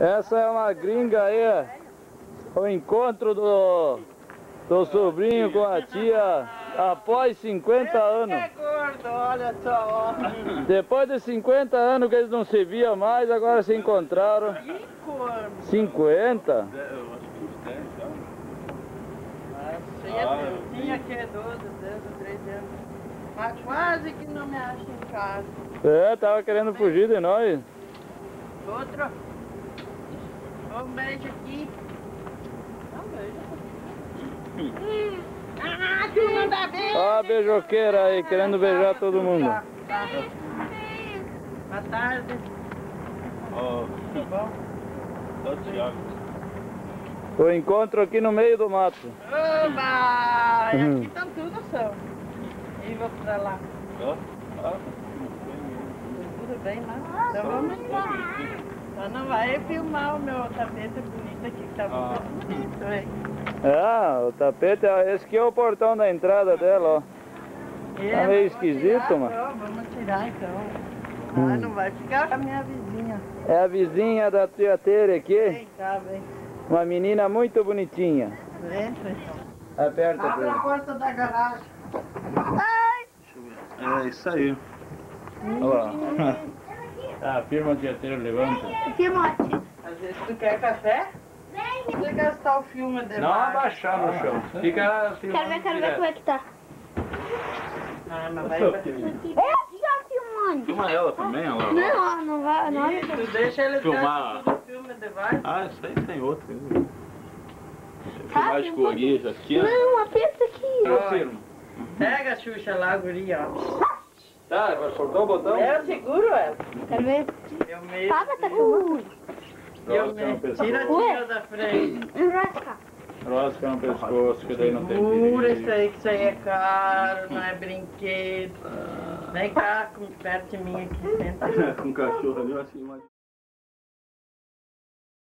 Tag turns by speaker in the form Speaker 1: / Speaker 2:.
Speaker 1: Essa é uma gringa aí, o encontro do, do sobrinho com a tia após 50 anos.
Speaker 2: É gordo, olha só.
Speaker 1: Depois de 50 anos que eles não se viam mais, agora se encontraram.
Speaker 2: Cinco anos.
Speaker 1: 50?
Speaker 3: Eu acho que uns 10 já.
Speaker 2: Nossa, eu tinha que 12, 12, 13 anos. Mas quase que não me acha em casa.
Speaker 1: É, tava querendo fugir de nós.
Speaker 2: Outro. Um beijo aqui. Um beijo. Ah, tu dá beijo.
Speaker 1: Ó a beijoqueira aí, querendo beijar todo mundo.
Speaker 2: Tá, tá. Boa tarde.
Speaker 3: Ó,
Speaker 2: Tudo bom?
Speaker 3: o Thiago.
Speaker 1: O encontro aqui no meio do mato.
Speaker 2: Oba! E
Speaker 1: Uhum.
Speaker 2: aqui estão tudo são. E vou pra lá.
Speaker 3: Ó, ó.
Speaker 2: Tudo bem, né? Então vamos lá. Só não vai filmar o meu tapete bonito aqui, que tá
Speaker 3: Ah.
Speaker 2: muito bonito, hein?
Speaker 1: Ah, o tapete, é- esse aqui é o portão da entrada dela, ó.
Speaker 2: É,
Speaker 1: Tá meio esquisito,
Speaker 2: tirar,
Speaker 1: mano.
Speaker 2: então, Vamos tirar então.
Speaker 1: Hum.
Speaker 2: Ah, não vai ficar com a minha vizinha.
Speaker 1: É a vizinha da tia Tere aqui,
Speaker 2: Vem cá, vem.
Speaker 1: uma menina muito bonitinha.
Speaker 2: Entra.
Speaker 1: Aperta,
Speaker 2: Abre a porta da garagem.
Speaker 3: É isso aí.
Speaker 1: Olha lá. Ah, firma tia Tere, levanta.
Speaker 2: Às vezes tu quer café? Você gastar o filme de
Speaker 1: Não abaixar no chão. Fica filmando
Speaker 4: Quero ver, quero ver como é que tá.
Speaker 2: Ah, mas vai...
Speaker 4: É, já filmando.
Speaker 3: Filma ela também, lá.
Speaker 4: Não, não vai, não.
Speaker 2: Tu deixa ele
Speaker 3: Filmar.
Speaker 2: o filme de.
Speaker 3: Ah, isso aí tem outro. hein? Filmagem com guia aqui, ó.
Speaker 4: Não, aperta aqui.
Speaker 1: Eu firmo.
Speaker 2: Pega a Xuxa lá, guria, ó.
Speaker 1: Tá, vai soltar o botão?
Speaker 2: Eu seguro ela.
Speaker 4: Quero ver.
Speaker 2: Eu me...
Speaker 4: Paga, tá filmando.
Speaker 2: Eu
Speaker 1: Rosca no
Speaker 2: me...
Speaker 1: pescoço.
Speaker 2: Tira a tira da frente.
Speaker 4: Enrasca.
Speaker 1: Rosca no pescoço, que daí não tem
Speaker 2: Segura
Speaker 1: perigo.
Speaker 2: isso aí, que isso aí é caro, não é brinquedo. Vem cá, com- perto de mim aqui, senta.
Speaker 3: Com cachorro ali, eu acho que mais.